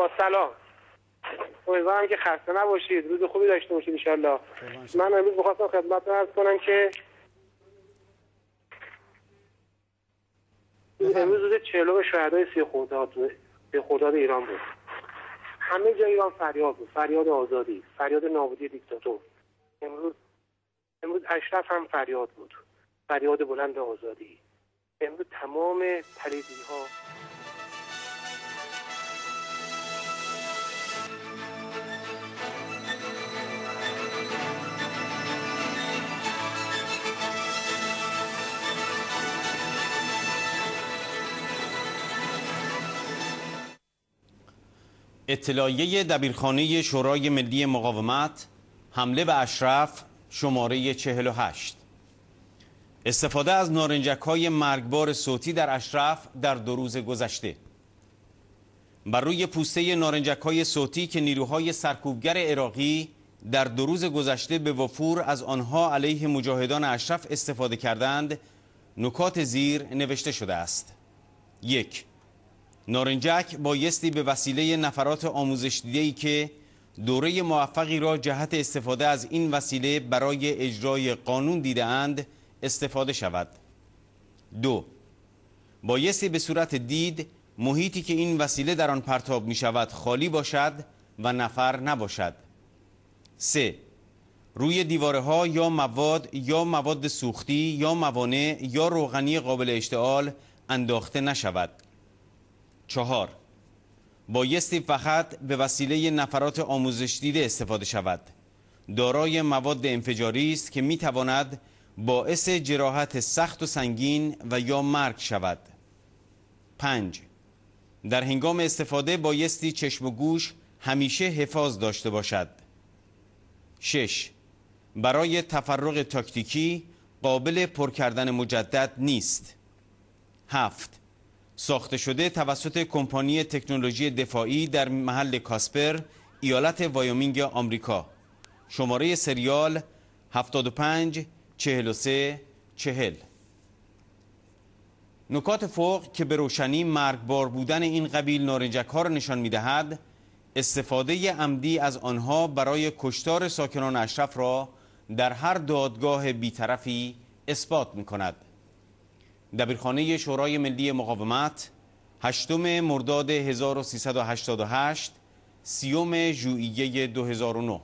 با سلام. امیدوارم که خسته نباشید. روز خوبی داشته باشید انشالله من امروز می‌خواستم خدمتتون ارز کنم که امروز روز چهلم شهدای سی خرداد سی خرداد ایران بود. همه جای ایران فریاد بود. فریاد آزادی فریاد نابودی دیکتاتور. امروز امروز اشرف هم فریاد بود. فریاد بلند آزادی. امروز تمام پلیدی ها اطلاعیه دبیرخانه شورای ملی مقاومت حمله به اشرف شماره 48 استفاده از نارنجک های مرگبار صوتی در اشرف در دو روز گذشته. بر روی پوسته نارنجک های صوتی که نیروهای سرکوبگر عراقی در دو روز گذشته به وفور از آنها علیه مجاهدان اشرف استفاده کردند نکات زیر نوشته شده است. یک نارنجک بایستی به وسیله نفرات آموزش دیده‌ای که دوره موفقی را جهت استفاده از این وسیله برای اجرای قانون دیده اند استفاده شود. دو بایستی به صورت دید محیطی که این وسیله در آن پرتاب می شود خالی باشد و نفر نباشد. سه روی دیواره ها یا مواد یا مواد سوختی یا موانع یا روغنی قابل اشتعال انداخته نشود. چهار. بایستی فقط به وسیله نفرات آموزش دیده استفاده شود. دارای مواد انفجاری است که می تواند باعث جراحت سخت و سنگین و یا مرگ شود. پنج. در هنگام استفاده بایستی چشم و گوش همیشه حفاظ داشته باشد. شش. برای تفرق تاکتیکی قابل پر کردن مجدد نیست. هفت. ساخته شده توسط کمپانی تکنولوژی دفاعی در محل کاسپر ایالت وایومینگ آمریکا. شماره سریال 75 43 40 نکات فوق که به روشنی مرگبار بودن این قبیل نارنجک ها را نشان می دهد استفاده عمدی از آنها برای کشتار ساکنان اشرف را در هر دادگاه بیطرفی اثبات می کند دبیرخانه شورای ملی مقاومت هشتم مرداد 1388 سیوم ژوئیه 2009